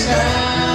stand.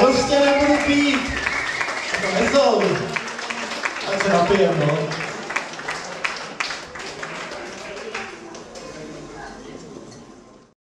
Prostě nebudu pít. Nezou. Tak se napijem, no.